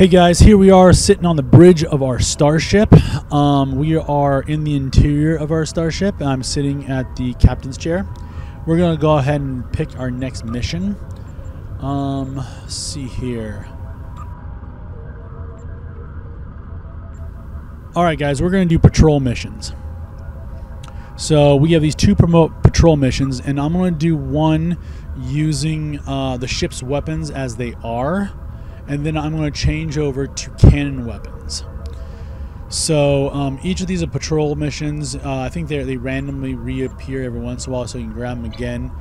Hey guys, here we are sitting on the bridge of our starship. Um, we are in the interior of our starship. I'm sitting at the captain's chair. We're gonna go ahead and pick our next mission. Um, see here. All right, guys, we're gonna do patrol missions. So we have these two promote patrol missions, and I'm gonna do one using uh, the ship's weapons as they are and then I'm going to change over to cannon weapons. So um, each of these are patrol missions. Uh, I think they they randomly reappear every once in a while, so you can grab them again.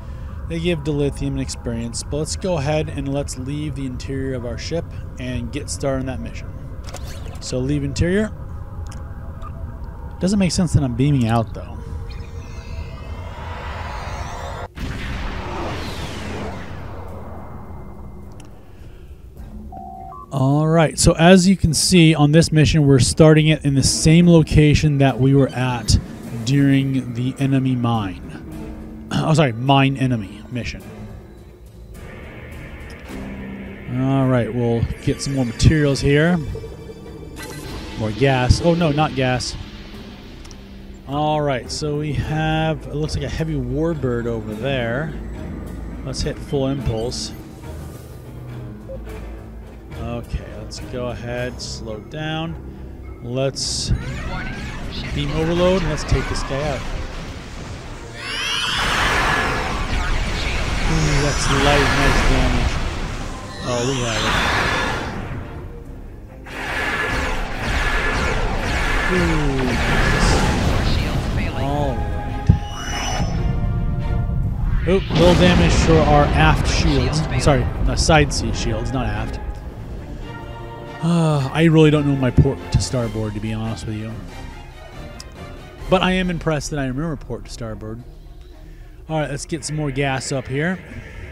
They give dilithium and experience. But let's go ahead and let's leave the interior of our ship and get started on that mission. So leave interior. Doesn't make sense that I'm beaming out though. Right, so as you can see on this mission, we're starting it in the same location that we were at during the enemy mine. oh, sorry, mine enemy mission. All right, we'll get some more materials here. More gas. Oh, no, not gas. All right, so we have, it looks like a heavy warbird over there. Let's hit full impulse. Let's go ahead, slow down. Let's beam overload and let's take this guy out. Ooh, that's light, nice damage. Oh, we have it. Ooh, Alright. Oop, little damage to our aft shields. Sorry, uh, side sea shields, not aft. Uh, I really don't know my port to starboard, to be honest with you. But I am impressed that I remember port to starboard. All right, let's get some more gas up here.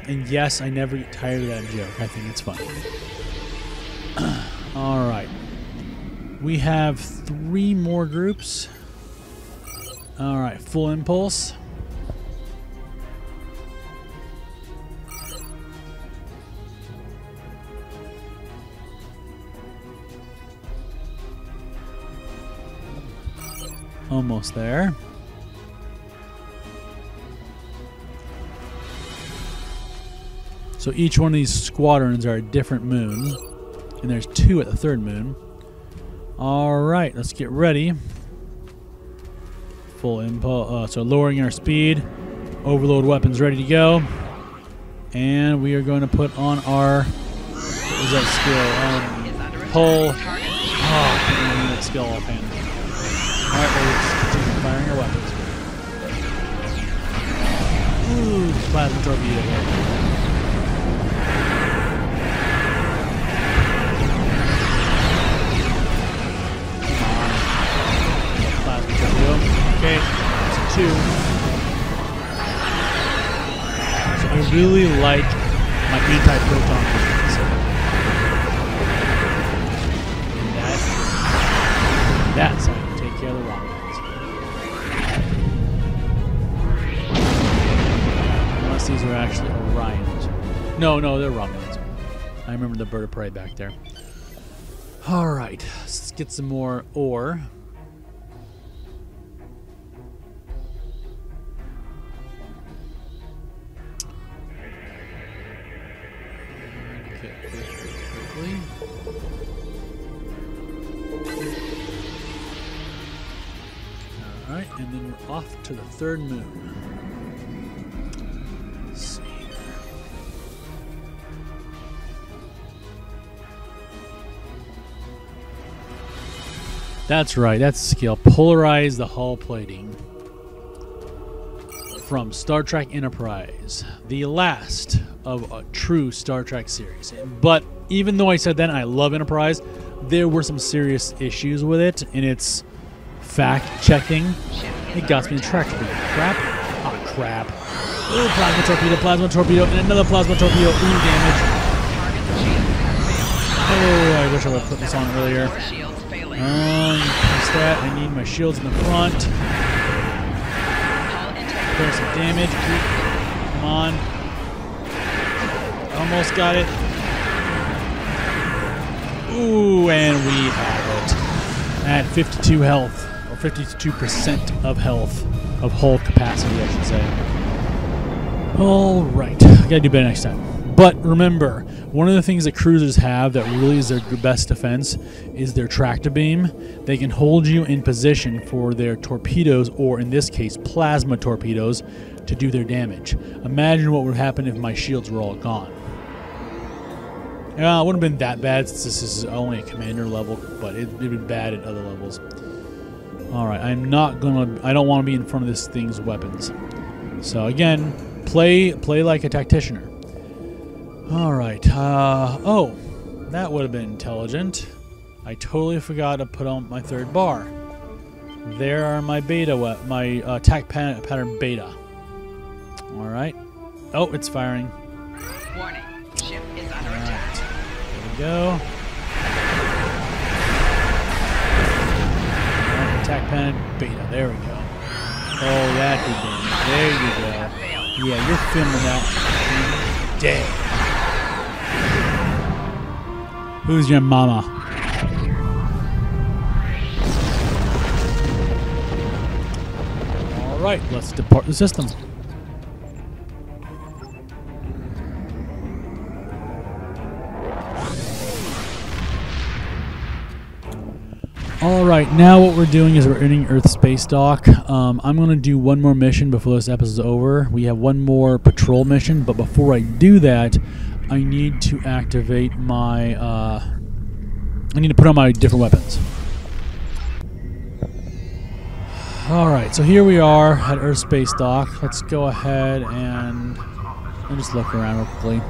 And yes, I never get tired of that joke. I think it's funny. All right. We have three more groups. All right, full impulse. Almost there. So each one of these squadrons are a different moon. And there's two at the third moon. Alright, let's get ready. Full impulse. Uh, so lowering our speed. Overload weapons ready to go. And we are going to put on our... That skill? Um, pull. Oh, that skill offhand. Alright, let's continue firing our weapons. Ooh, plasma torpedo. Plasma torpedo. Okay, that's two. So I really like my anti-proton weapons. No, no, they're Romulans. I remember the bird of prey back there. All right, let's get some more ore. All right, and then we're off to the third moon. That's right, that's skill. Polarize the hull plating. From Star Trek Enterprise, the last of a true Star Trek series. But even though I said that I love Enterprise, there were some serious issues with it in its fact checking. It got me in track speed. Crap. Ah, crap. Ooh, plasma torpedo, plasma torpedo, and another plasma torpedo. Ooh, damage. Oh, I wish I would have put this on earlier. Um, press that. I need my shields in the front. There's some damage. Come on. Almost got it. Ooh, and we have it. At 52 health, or 52% of health, of hull capacity, I should say. Alright, gotta do better next time. But remember, one of the things that cruisers have that really is their best defense is their tractor beam. They can hold you in position for their torpedoes, or in this case, plasma torpedoes, to do their damage. Imagine what would happen if my shields were all gone. Yeah, it wouldn't have been that bad since this is only a commander level, but it would be bad at other levels. Alright, I'm not gonna... I don't want to be in front of this thing's weapons. So again, play play like a tacticianer. Alright, uh... Oh, that would have been intelligent. I totally forgot to put on my third bar. There are my beta, my attack pattern beta. Alright. Oh, it's firing. Warning. Ship is under attack. There we go. Attack pattern beta. There we go. Oh, that did damage. There you go. Yeah, you're filming that. Damn. Who's your mama? All right, let's depart the system. Alright, now what we're doing is we're entering Earth Space Dock. Um, I'm going to do one more mission before this episode is over. We have one more patrol mission, but before I do that, I need to activate my... Uh, I need to put on my different weapons. Alright, so here we are at Earth Space Dock. Let's go ahead and... I'll just look around real quickly.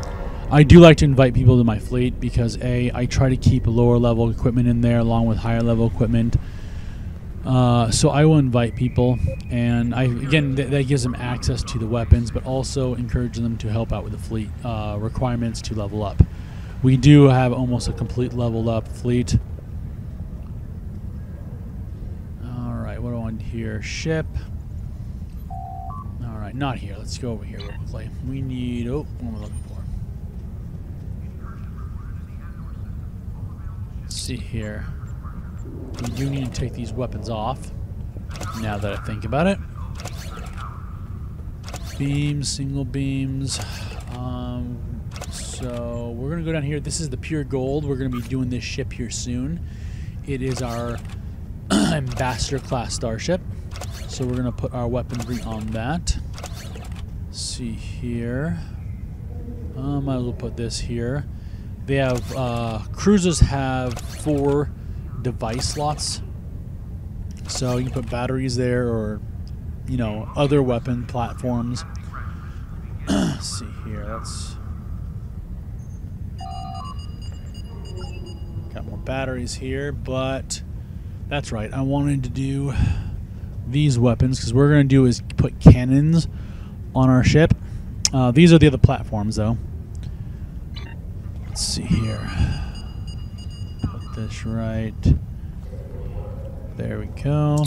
I do like to invite people to my fleet because a I try to keep lower level equipment in there along with higher level equipment. Uh, so I will invite people, and I again th that gives them access to the weapons, but also encourage them to help out with the fleet uh, requirements to level up. We do have almost a complete leveled up fleet. All right, what do I want here? Ship. All right, not here. Let's go over here real quickly. We need. Oh, what am I looking for? Let's see here. We do need to take these weapons off, now that I think about it. Beams, single beams. Um, so we're going to go down here. This is the pure gold. We're going to be doing this ship here soon. It is our ambassador class starship. So we're going to put our weaponry on that. Let's see here. I might as well put this here. They have uh, cruisers have four device slots, so you can put batteries there or you know other weapon platforms. See here. Let's got more batteries here, but that's right. I wanted to do these weapons because we're going to do is put cannons on our ship. Uh, these are the other platforms, though. Let's see here. This right. There we go.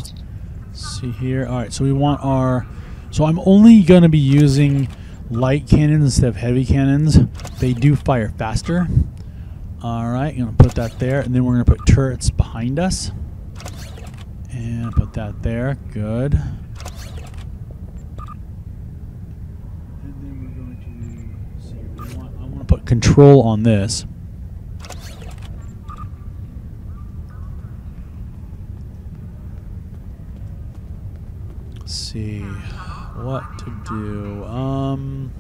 Let's see here. All right, so we want our. So I'm only going to be using light cannons instead of heavy cannons. They do fire faster. All right, going to put that there, and then we're going to put turrets behind us. And put that there. Good. And then we're going to... See, I want to put control on this. Let's see what to do. Um,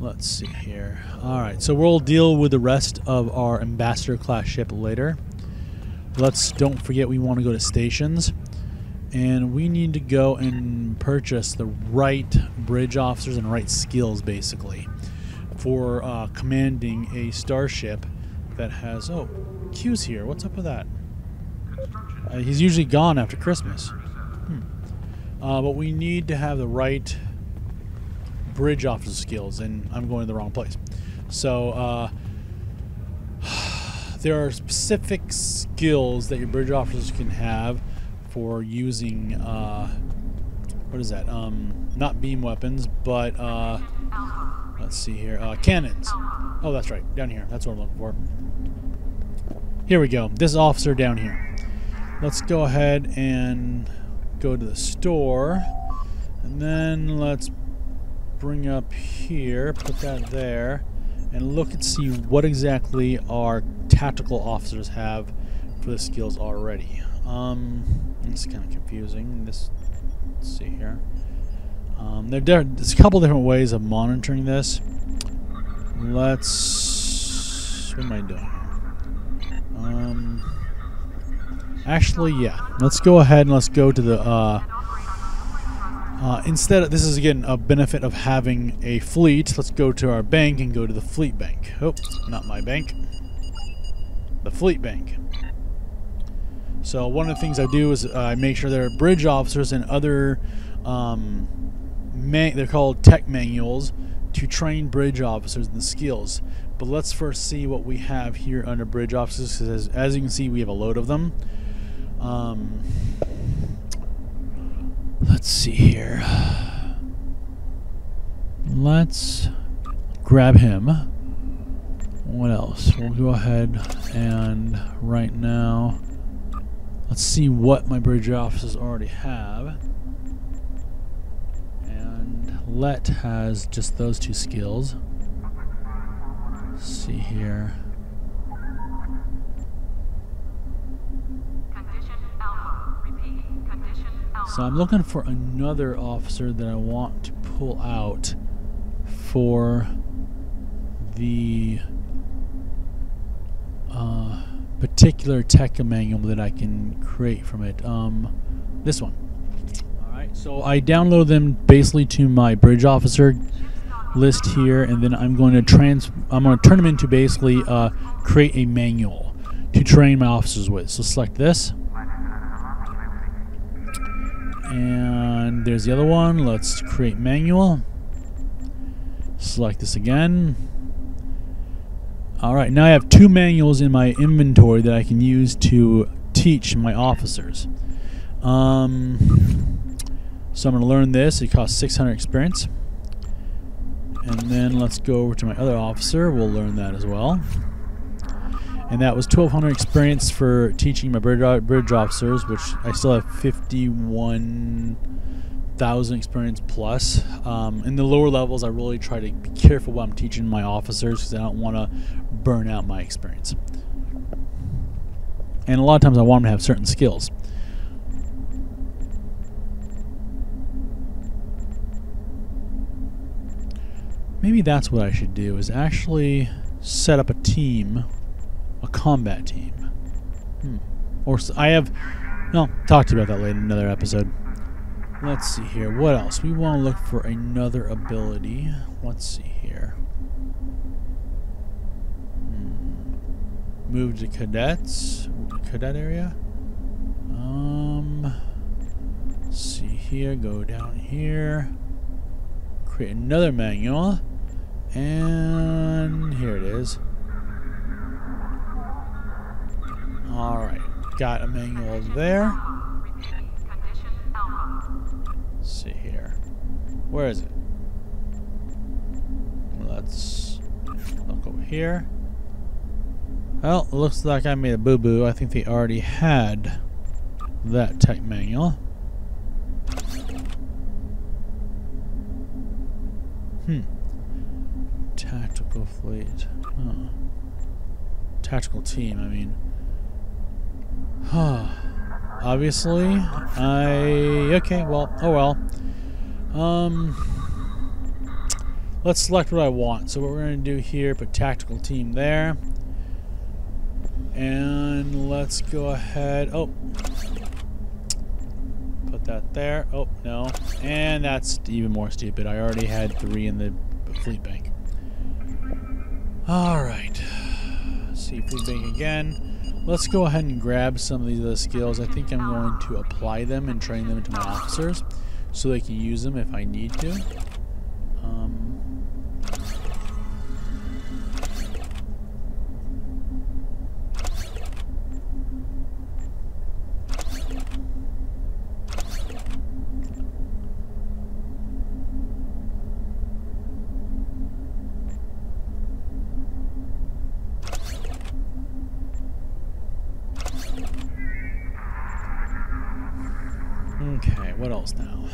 let's see here. All right, so we'll deal with the rest of our ambassador class ship later. Let's don't forget we want to go to stations and we need to go and purchase the right bridge officers and right skills basically for uh, commanding a starship that has oh Q's here what's up with that uh, he's usually gone after Christmas. Uh, but we need to have the right bridge officer skills and I'm going to the wrong place so uh, there are specific skills that your bridge officers can have for using uh, what is that? Um, not beam weapons, but uh, Let's see here. Uh, cannons. Oh, that's right. Down here. That's what I'm looking for. Here we go. This officer down here. Let's go ahead and go to the store. And then let's bring up here, put that there, and look and see what exactly our tactical officers have for the skills already. Um, it's kind of confusing. This, let's see here. Um, there, there's a couple different ways of monitoring this. Let's. What am I doing? Um, actually, yeah. Let's go ahead and let's go to the. Uh, uh, instead, of, this is again a benefit of having a fleet. Let's go to our bank and go to the fleet bank. Oh, not my bank. The fleet bank. So one of the things I do is I make sure there are bridge officers and other um, they're called tech manuals to train bridge officers in the skills. But let's first see what we have here under bridge officers. As, as you can see, we have a load of them. Um, let's see here. Let's grab him. What else? We'll go ahead and right now, let's see what my bridge officers already have. And Let has just those two skills. Let's see here. So I'm looking for another officer that I want to pull out for the uh, particular tech manual that I can create from it. Um, this one. Alright, so I download them basically to my bridge officer list here, and then I'm going to trans. I'm going to turn them into basically uh, create a manual to train my officers with. So select this, and there's the other one. Let's create manual. Select this again. All right, now I have two manuals in my inventory that I can use to teach my officers. Um, so I'm going to learn this. It costs 600 experience. And then let's go over to my other officer. We'll learn that as well. And that was 1200 experience for teaching my bridge, bridge officers, which I still have 51,000 experience plus. Um, in the lower levels, I really try to be careful what I'm teaching my officers because I don't want to burn out my experience. And a lot of times I want them to have certain skills. Maybe that's what I should do, is actually set up a team, a combat team. Hmm. Or I have... No, talk to you about that later in another episode. Let's see here. What else? We want to look for another ability. Let's see here. Hmm. Move to cadets. Cadet area. Um. see here. Go down here. Create another manual. And here it is. Alright, got a manual over there. Let's see here. Where is it? Let's look over here. Well, looks like I made a boo-boo. I think they already had that tech manual. Hmm. Tactical fleet. Huh. Tactical team, I mean. Obviously, I... Okay, well, oh well. Um... Let's select what I want. So what we're going to do here, put tactical team there. And let's go ahead... Oh. Put that there. Oh, no. And that's even more stupid. I already had three in the fleet bank. Alright. See food bank again. Let's go ahead and grab some of these other skills. I think I'm going to apply them and train them into my officers so they can use them if I need to. Else now?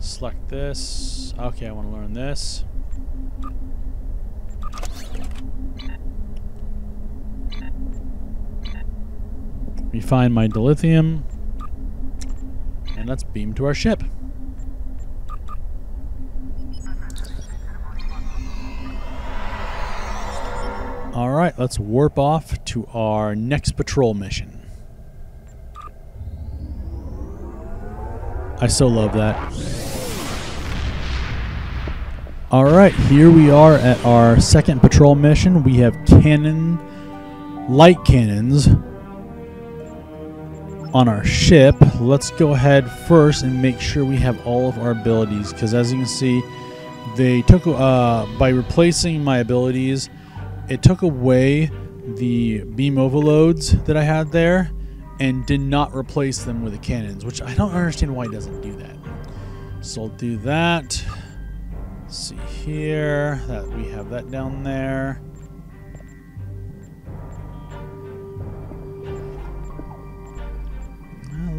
Select this. Okay, I want to learn this. Refine my dilithium. And let's beam to our ship. Alright, let's warp off to our next patrol mission. I so love that. Alright, here we are at our second patrol mission. We have cannon, light cannons on our ship. Let's go ahead first and make sure we have all of our abilities because as you can see, they took, uh, by replacing my abilities, it took away the beam overloads that I had there and did not replace them with the cannons, which I don't understand why it doesn't do that. So I'll do that. Let's see here that we have that down there.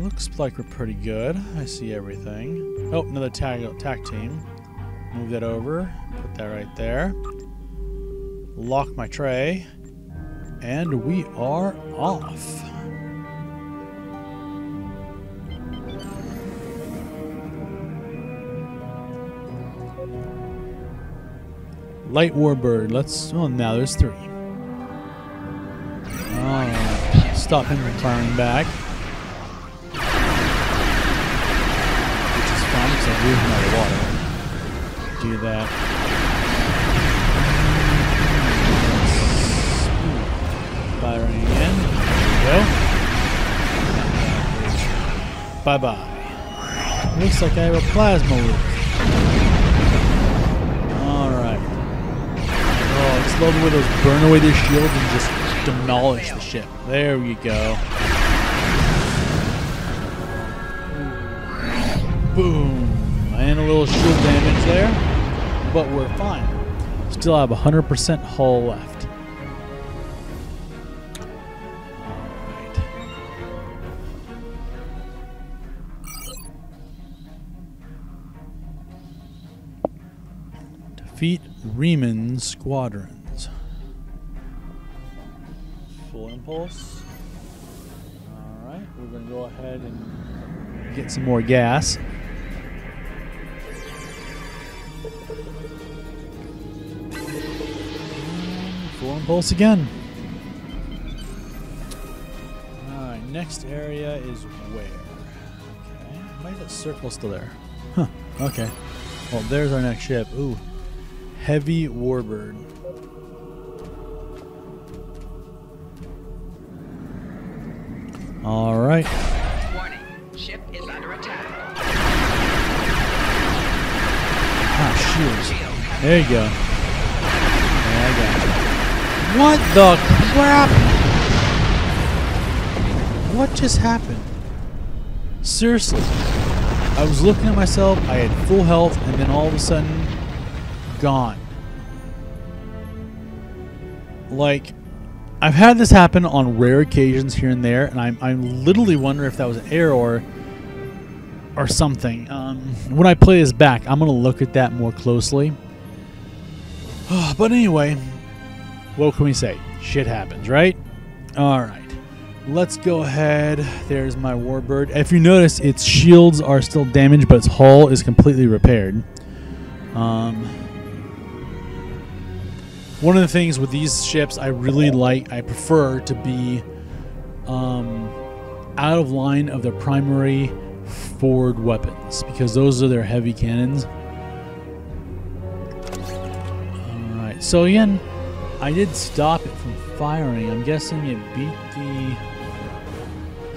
Looks like we're pretty good. I see everything. Oh, another tag, tag team. Move that over. Put that right there lock my tray, and we are off. Light Warbird, let's, oh now there's three. Alright, stop him from firing back. Which is fun because I do water. Do that. Firing again. There we go. Bye bye. Looks like I have a plasma loop. Loaded with those burn away their shields and just demolish the ship. There we go. Boom. And a little shield damage there. But we're fine. Still have 100% hull left. Defeat Reman squadrons. Impulse. Alright, we're going to go ahead and get some more gas. Full impulse again. Alright, next area is where? Okay. Why is that circle still there? Huh. Okay. Well, there's our next ship. Ooh. Heavy Warbird. All right. Warning. Ship is under attack. Ah, shields. There you go. Yeah, I got you. What the crap? What just happened? Seriously. I was looking at myself, I had full health, and then all of a sudden, gone. Like, I've had this happen on rare occasions here and there, and I'm, I'm literally wondering if that was an error or, or something. Um, when I play this back, I'm going to look at that more closely. but anyway, what can we say? Shit happens, right? All right. Let's go ahead. There's my Warbird. If you notice, its shields are still damaged, but its hull is completely repaired. Um, one of the things with these ships I really like, I prefer to be um, out of line of their primary forward weapons because those are their heavy cannons. Alright, so again, I did stop it from firing. I'm guessing it beat the.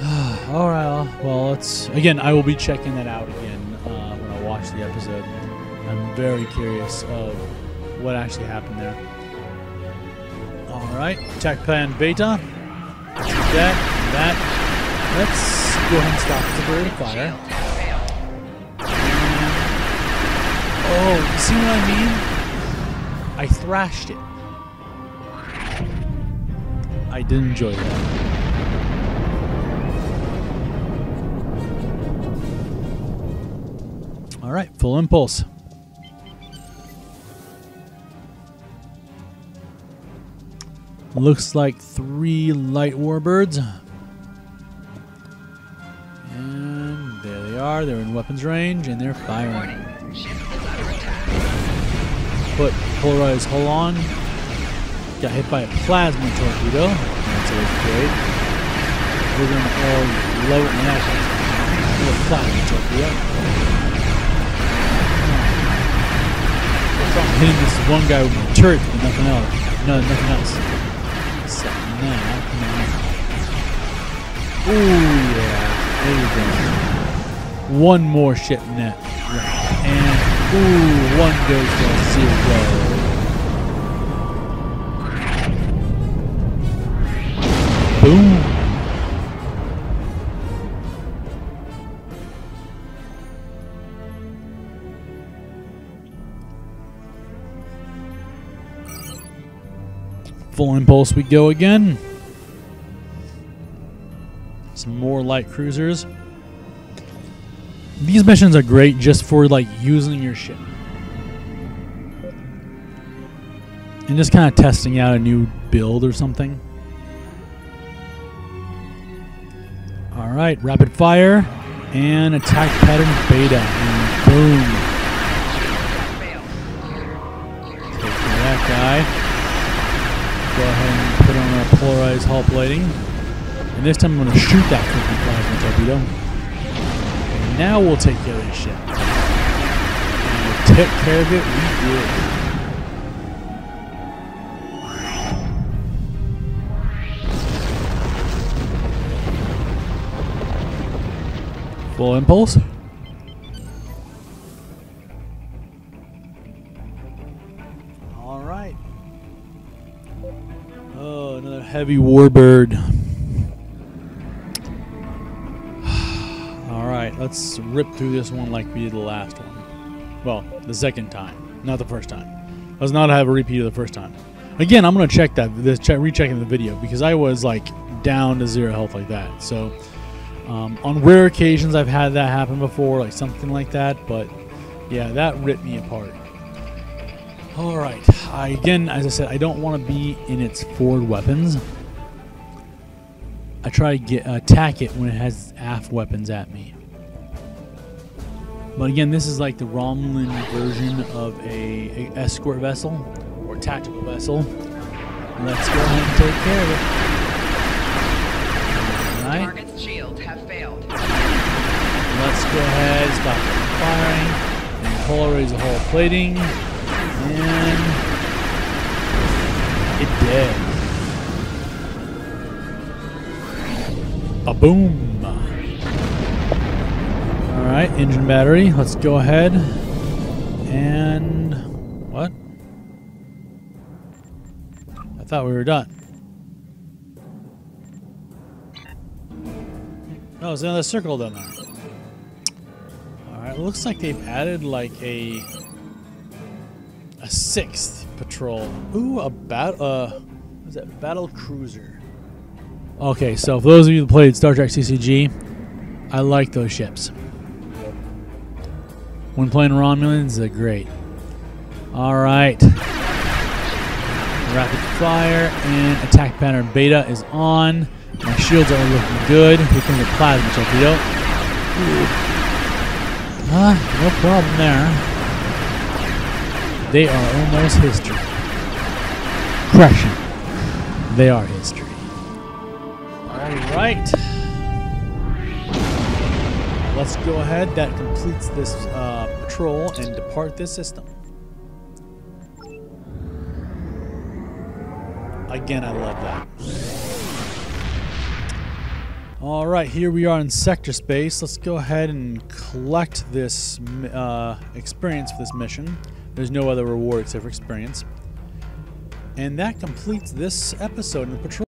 Alright, well, let's. Again, I will be checking that out again uh, when I watch the episode. I'm very curious of what actually happened there. Alright, attack plan beta. That, that. Let's go ahead and stop the bird fire. Oh, see what I mean? I thrashed it. I did enjoy that. All right, full impulse. Looks like three light warbirds. And there they are. They're in weapons range and they're firing. Put polarized hull on. Got hit by a plasma torpedo. That's always great. We're gonna all low now. Little plasma torpedo. Hitting this one guy with my turret, but nothing else. No, nothing else. Except now. Ooh yeah, there you go. One more ship net. Right. And ooh, one goes to zero. Boom. We go again. Some more light cruisers. These missions are great just for like using your ship. And just kind of testing out a new build or something. Alright, rapid fire and attack pattern beta. And boom. Hull plating. And this time I'm going to shoot that freaking plasma torpedo. And now we'll take care of this ship. And we took care of it, we did. Full impulse. Heavy warbird. All right, let's rip through this one like we did the last one. Well, the second time, not the first time. Let's not have a repeat of the first time. Again, I'm gonna check that, this, check, rechecking the video because I was like down to zero health like that. So, um, on rare occasions, I've had that happen before, like something like that. But yeah, that ripped me apart. All right. I, again, as I said, I don't want to be in its forward weapons. I try to get attack it when it has aft weapons at me. But again, this is like the Romulan version of a, a escort vessel or tactical vessel. Let's go ahead and take care of it. All right. Target's shields have failed. Let's go ahead, stop firing, and polarize the hull plating, and it dead. A boom. All right, engine battery. Let's go ahead and what? I thought we were done. Oh, there's another circle down there. Alright, looks like they've added like a a sixth patrol. Ooh, a bat uh what is that battle cruiser. Okay, so for those of you that played Star Trek CCG, I like those ships. When playing Romulans, they're great. Alright. Rapid fire and attack pattern beta is on. My shields are looking good. Here comes the plasma torpedo. Ah, no problem there. They are almost history. Crushing. They are history. Alright. Let's go ahead. That completes this uh, patrol and depart this system. Again, I love that. All right, here we are in sector space. Let's go ahead and collect this uh, experience for this mission. There's no other reward except for experience. And that completes this episode in the patrol.